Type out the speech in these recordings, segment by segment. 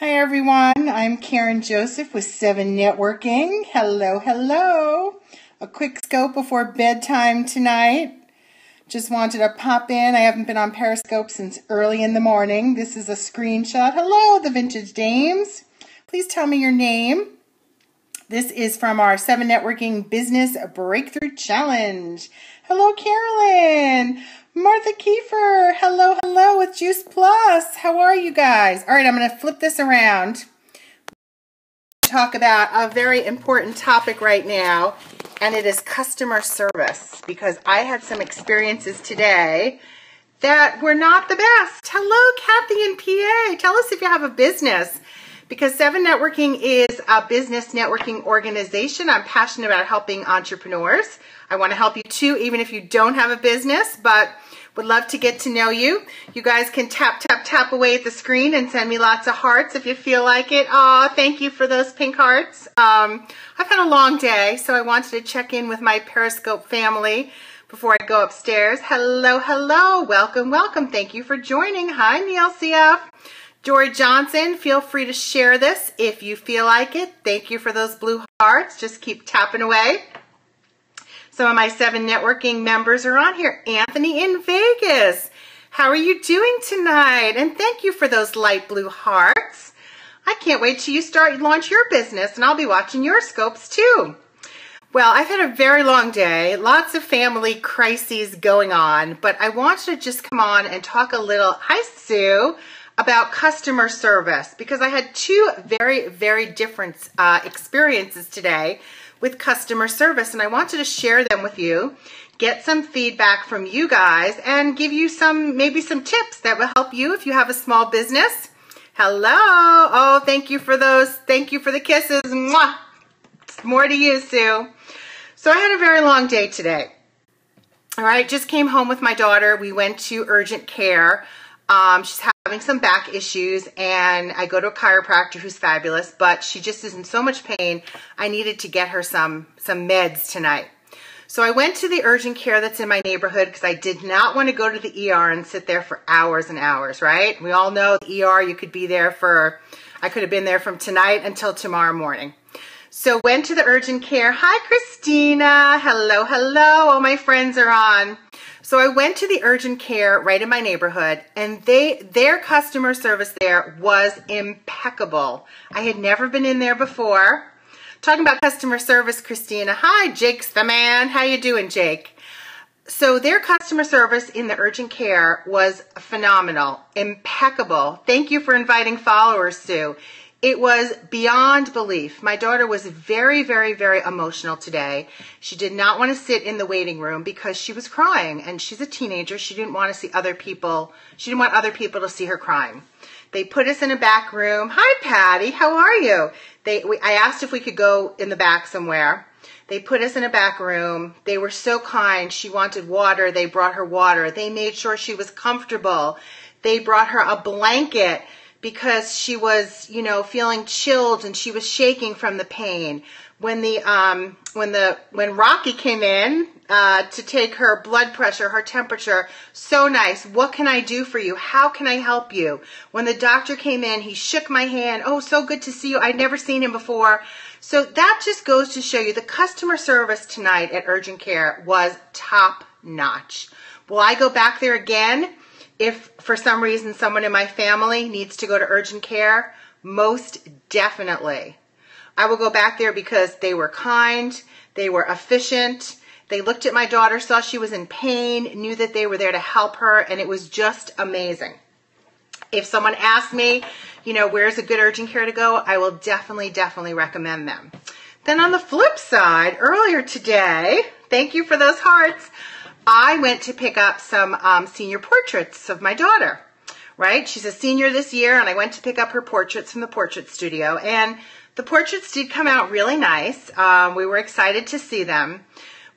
Hi everyone, I'm Karen Joseph with 7 Networking. Hello, hello. A quick scope before bedtime tonight. Just wanted to pop in. I haven't been on Periscope since early in the morning. This is a screenshot. Hello, the Vintage Dames. Please tell me your name. This is from our 7 Networking Business Breakthrough Challenge. Hello, Carolyn. Martha Kiefer, hello, hello with Juice Plus. How are you guys? All right, I'm going to flip this around. Talk about a very important topic right now, and it is customer service because I had some experiences today that were not the best. Hello, Kathy and PA. Tell us if you have a business because Seven Networking is a business networking organization. I'm passionate about helping entrepreneurs. I want to help you too, even if you don't have a business, but would love to get to know you. You guys can tap, tap, tap away at the screen and send me lots of hearts if you feel like it. Aw, thank you for those pink hearts. Um, I've had a long day, so I wanted to check in with my Periscope family before I go upstairs. Hello, hello. Welcome, welcome. Thank you for joining. Hi, Neil CF. Jory Johnson, feel free to share this if you feel like it. Thank you for those blue hearts. Just keep tapping away. Some of my seven networking members are on here. Anthony in Vegas. How are you doing tonight? And thank you for those light blue hearts. I can't wait till you start launch your business and I'll be watching your scopes too. Well, I've had a very long day, lots of family crises going on, but I wanted to just come on and talk a little, hi Sue, about customer service because I had two very, very different uh, experiences today with customer service and I wanted to share them with you, get some feedback from you guys and give you some, maybe some tips that will help you if you have a small business. Hello. Oh, thank you for those. Thank you for the kisses. Mwah. More to you, Sue. So I had a very long day today. All right, just came home with my daughter. We went to urgent care. Um, she's having some back issues and I go to a chiropractor who's fabulous, but she just is in so much pain. I needed to get her some, some meds tonight. So I went to the urgent care that's in my neighborhood because I did not want to go to the ER and sit there for hours and hours, right? We all know the ER, you could be there for, I could have been there from tonight until tomorrow morning. So went to the urgent care. Hi, Christina. Hello, hello. All my friends are on. So I went to the urgent care right in my neighborhood and they their customer service there was impeccable. I had never been in there before. Talking about customer service, Christina. Hi, Jake's the man. How you doing, Jake? So their customer service in the urgent care was phenomenal, impeccable. Thank you for inviting followers, Sue. It was beyond belief. My daughter was very, very, very emotional today. She did not want to sit in the waiting room because she was crying and she's a teenager. She didn't want to see other people. She didn't want other people to see her crying. They put us in a back room. Hi, Patty. How are you? They, we, I asked if we could go in the back somewhere. They put us in a back room. They were so kind. She wanted water. They brought her water. They made sure she was comfortable. They brought her a blanket because she was, you know, feeling chilled and she was shaking from the pain. When the um, when the when Rocky came in uh, to take her blood pressure, her temperature, so nice. What can I do for you? How can I help you? When the doctor came in, he shook my hand. Oh, so good to see you. I'd never seen him before. So that just goes to show you the customer service tonight at Urgent Care was top notch. Will I go back there again? If for some reason someone in my family needs to go to urgent care, most definitely. I will go back there because they were kind, they were efficient, they looked at my daughter, saw she was in pain, knew that they were there to help her, and it was just amazing. If someone asked me, you know, where's a good urgent care to go, I will definitely, definitely recommend them. Then on the flip side, earlier today, thank you for those hearts, I went to pick up some um, senior portraits of my daughter, right? She's a senior this year, and I went to pick up her portraits from the portrait studio. And the portraits did come out really nice. Um, we were excited to see them.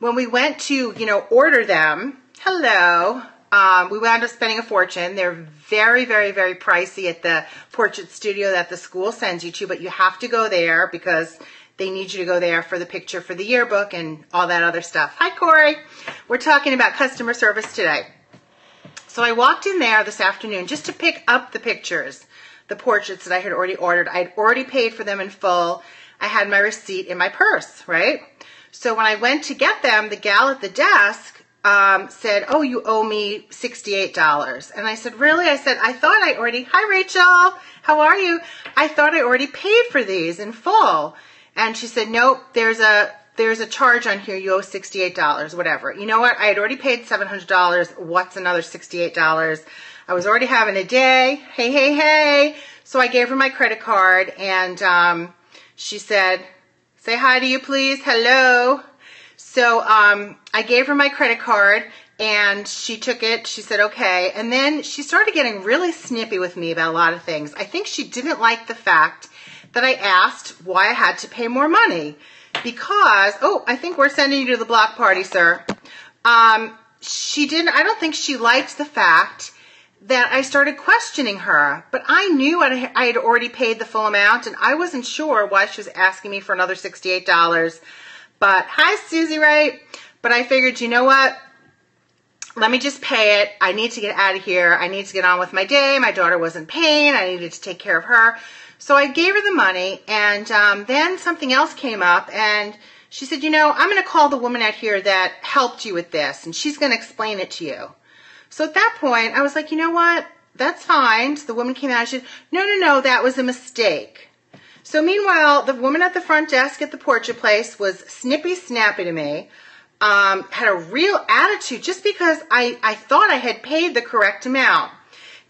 When we went to, you know, order them, hello, um, we wound up spending a fortune. They're very, very, very pricey at the portrait studio that the school sends you to, but you have to go there because they need you to go there for the picture for the yearbook and all that other stuff. Hi, Corey. We're talking about customer service today. So I walked in there this afternoon just to pick up the pictures the portraits that I had already ordered. I had already paid for them in full. I had my receipt in my purse, right? So when I went to get them, the gal at the desk um, said, Oh, you owe me $68. And I said, Really? I said, I thought I already, hi Rachel, how are you? I thought I already paid for these in full. And she said, Nope, there's a, there's a charge on here. You owe $68, whatever. You know what? I had already paid $700. What's another $68? I was already having a day. Hey, hey, hey. So I gave her my credit card and um, she said, say hi to you, please. Hello. So um, I gave her my credit card and she took it. She said, okay. And then she started getting really snippy with me about a lot of things. I think she didn't like the fact that I asked why I had to pay more money because, oh, I think we're sending you to the block party, sir. Um, she didn't, I don't think she liked the fact that I started questioning her, but I knew I had already paid the full amount and I wasn't sure why she was asking me for another $68. But hi, Susie Wright. But I figured, you know what? Let me just pay it. I need to get out of here. I need to get on with my day. My daughter was in pain. I needed to take care of her. So I gave her the money and um, then something else came up and she said, you know, I'm going to call the woman out here that helped you with this and she's going to explain it to you. So at that point, I was like, you know what? That's fine. So the woman came out and she said, no, no, no, that was a mistake. So meanwhile, the woman at the front desk at the portrait place was snippy snappy to me, um, had a real attitude just because I, I thought I had paid the correct amount.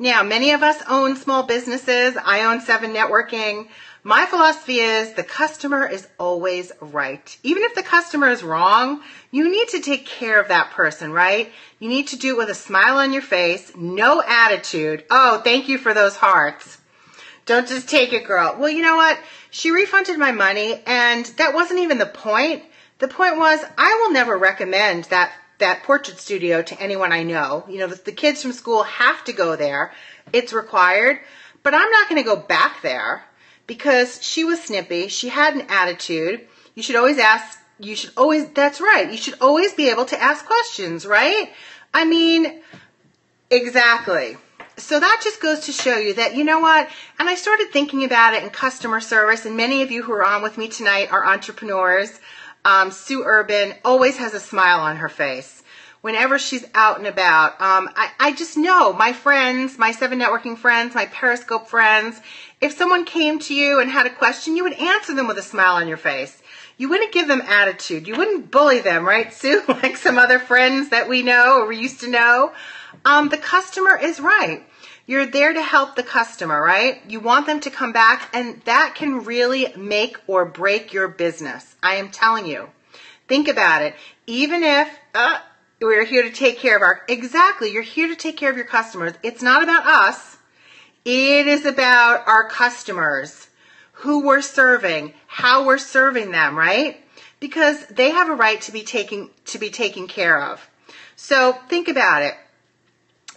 Now, many of us own small businesses. I own Seven Networking. My philosophy is the customer is always right. Even if the customer is wrong, you need to take care of that person, right? You need to do it with a smile on your face, no attitude. Oh, thank you for those hearts. Don't just take it, girl. Well, you know what? She refunded my money, and that wasn't even the point. The point was, I will never recommend that that portrait studio to anyone I know. You know, the, the kids from school have to go there. It's required. But I'm not going to go back there because she was snippy. She had an attitude. You should always ask, you should always, that's right. You should always be able to ask questions, right? I mean, exactly. So that just goes to show you that, you know what? And I started thinking about it in customer service, and many of you who are on with me tonight are entrepreneurs. Um, Sue Urban always has a smile on her face whenever she's out and about. Um, I, I just know my friends, my seven networking friends, my Periscope friends, if someone came to you and had a question, you would answer them with a smile on your face. You wouldn't give them attitude. You wouldn't bully them, right, Sue? like some other friends that we know or we used to know. Um, the customer is right. You're there to help the customer, right? You want them to come back, and that can really make or break your business. I am telling you. Think about it. Even if, uh, we're here to take care of our, exactly, you're here to take care of your customers. It's not about us. It is about our customers, who we're serving, how we're serving them, right? Because they have a right to be taken, to be taken care of. So think about it.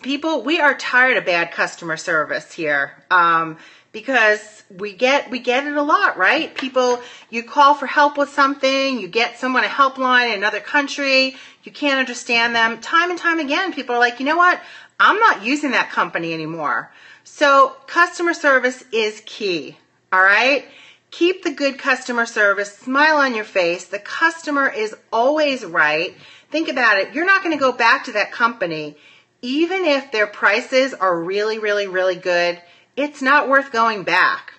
People, we are tired of bad customer service here. Um, because we get we get it a lot, right? People you call for help with something, you get someone a helpline in another country, you can't understand them. Time and time again, people are like, "You know what? I'm not using that company anymore." So, customer service is key. All right? Keep the good customer service, smile on your face. The customer is always right. Think about it. You're not going to go back to that company even if their prices are really, really, really good it's not worth going back.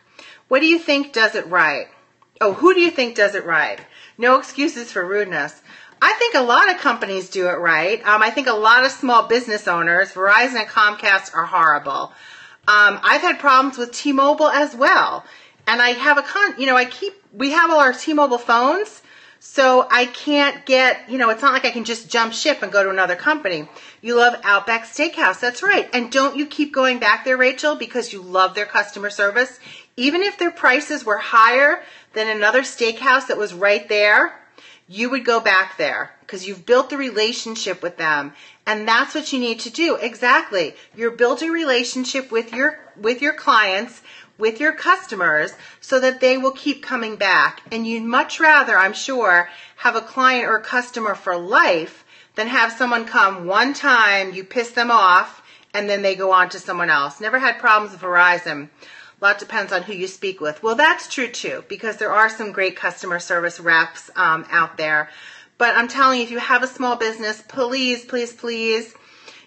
What do you think does it right? Oh, who do you think does it right? No excuses for rudeness. I think a lot of companies do it right. Um, I think a lot of small business owners, Verizon and Comcast, are horrible. Um, I've had problems with T-Mobile as well, and I have a con. You know, I keep we have all our T-Mobile phones, so I can't get, you know, it's not like I can just jump ship and go to another company. You love Outback Steakhouse. That's right. And don't you keep going back there, Rachel, because you love their customer service? Even if their prices were higher than another steakhouse that was right there, you would go back there because you've built the relationship with them. And that's what you need to do. Exactly. You're building relationship with your, with your clients with your customers so that they will keep coming back. And you'd much rather, I'm sure, have a client or a customer for life than have someone come one time, you piss them off, and then they go on to someone else. Never had problems with Verizon. A lot depends on who you speak with. Well, that's true too, because there are some great customer service reps um, out there. But I'm telling you, if you have a small business, please, please, please,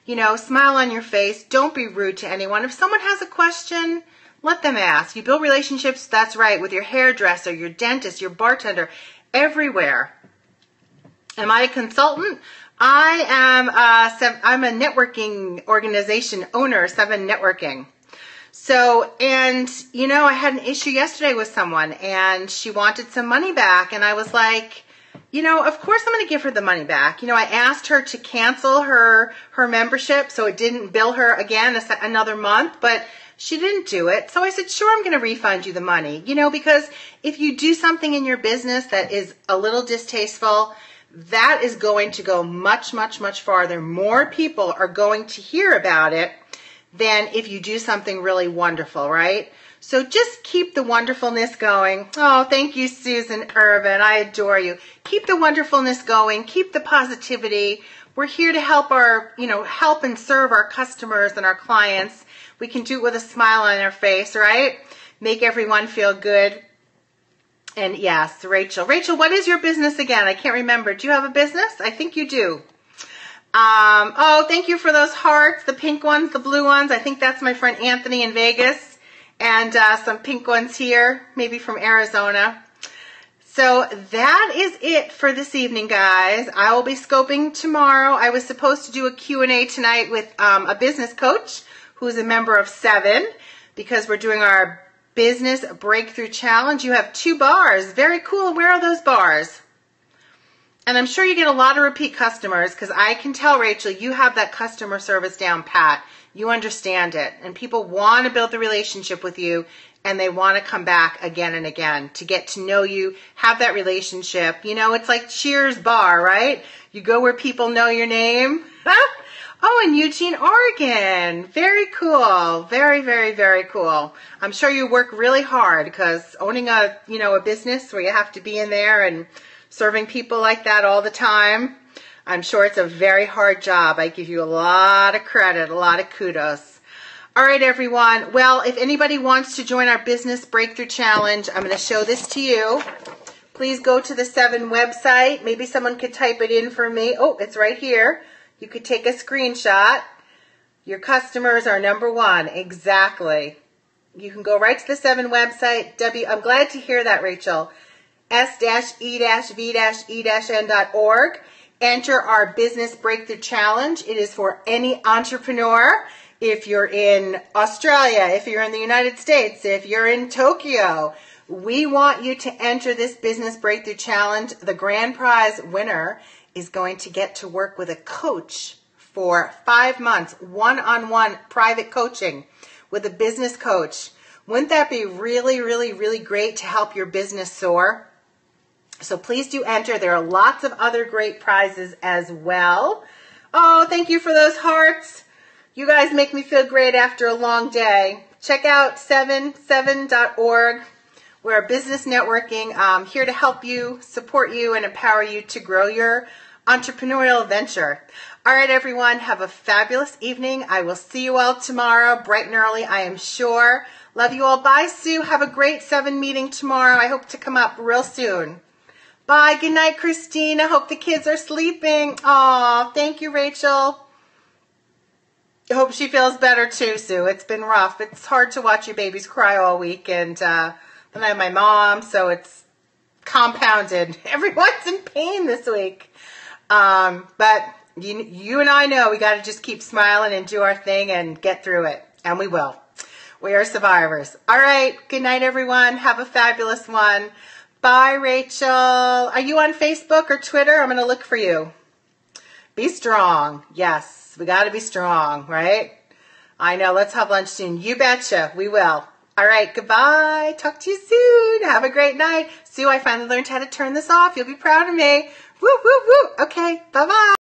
you know, smile on your face. Don't be rude to anyone. If someone has a question, let them ask. You build relationships, that's right, with your hairdresser, your dentist, your bartender, everywhere. Am I a consultant? I am a, I'm a networking organization owner, Seven Networking. So, and you know, I had an issue yesterday with someone and she wanted some money back and I was like, you know, of course I'm going to give her the money back. You know, I asked her to cancel her her membership so it didn't bill her again another month, but she didn't do it. So I said, "Sure, I'm going to refund you the money." You know, because if you do something in your business that is a little distasteful, that is going to go much much much farther. More people are going to hear about it than if you do something really wonderful, right? So just keep the wonderfulness going. Oh, thank you, Susan Irvin. I adore you. Keep the wonderfulness going. Keep the positivity. We're here to help our, you know, help and serve our customers and our clients. We can do it with a smile on our face, right? Make everyone feel good. And yes, Rachel. Rachel, what is your business again? I can't remember. Do you have a business? I think you do. Um, oh, thank you for those hearts, the pink ones, the blue ones. I think that's my friend Anthony in Vegas and uh, some pink ones here, maybe from Arizona. So that is it for this evening, guys. I will be scoping tomorrow. I was supposed to do a Q&A tonight with um, a business coach who's a member of Seven because we're doing our business breakthrough challenge. You have two bars. Very cool. Where are those bars? And I'm sure you get a lot of repeat customers because I can tell, Rachel, you have that customer service down pat. You understand it. And people want to build the relationship with you and they want to come back again and again to get to know you, have that relationship. You know, it's like Cheers Bar, right? You go where people know your name. oh, in Eugene, Oregon. Very cool. Very, very, very cool. I'm sure you work really hard because owning a, you know, a business where you have to be in there and serving people like that all the time, I'm sure it's a very hard job. I give you a lot of credit, a lot of kudos. All right, everyone. Well, if anybody wants to join our Business Breakthrough Challenge, I'm going to show this to you. Please go to the 7 website. Maybe someone could type it in for me. Oh, it's right here. You could take a screenshot. Your customers are number one. Exactly. You can go right to the 7 website. W. I'm glad to hear that, Rachel. S-E-V-E-N.org. Enter our Business Breakthrough Challenge. It is for any entrepreneur. If you're in Australia, if you're in the United States, if you're in Tokyo, we want you to enter this Business Breakthrough Challenge. The grand prize winner is going to get to work with a coach for five months, one on one private coaching with a business coach. Wouldn't that be really, really, really great to help your business soar? So please do enter. There are lots of other great prizes as well. Oh, thank you for those hearts. You guys make me feel great after a long day. Check out 77.org. We're a business networking um, here to help you, support you, and empower you to grow your entrepreneurial venture. All right, everyone, have a fabulous evening. I will see you all tomorrow, bright and early, I am sure. Love you all. Bye, Sue. Have a great seven meeting tomorrow. I hope to come up real soon. Bye. Good night, Christina. I hope the kids are sleeping. Aw, thank you, Rachel. I hope she feels better too, Sue. It's been rough. It's hard to watch your babies cry all week, and uh, then I have my mom, so it's compounded. Everyone's in pain this week. Um, but you, you and I know we got to just keep smiling and do our thing and get through it, and we will. We are survivors. All right. Good night, everyone. Have a fabulous one. Bye, Rachel. Are you on Facebook or Twitter? I'm going to look for you. Be strong. Yes, we got to be strong, right? I know. Let's have lunch soon. You betcha. We will. All right. Goodbye. Talk to you soon. Have a great night. Sue, I finally learned how to turn this off. You'll be proud of me. Woo, woo, woo. Okay. Bye bye.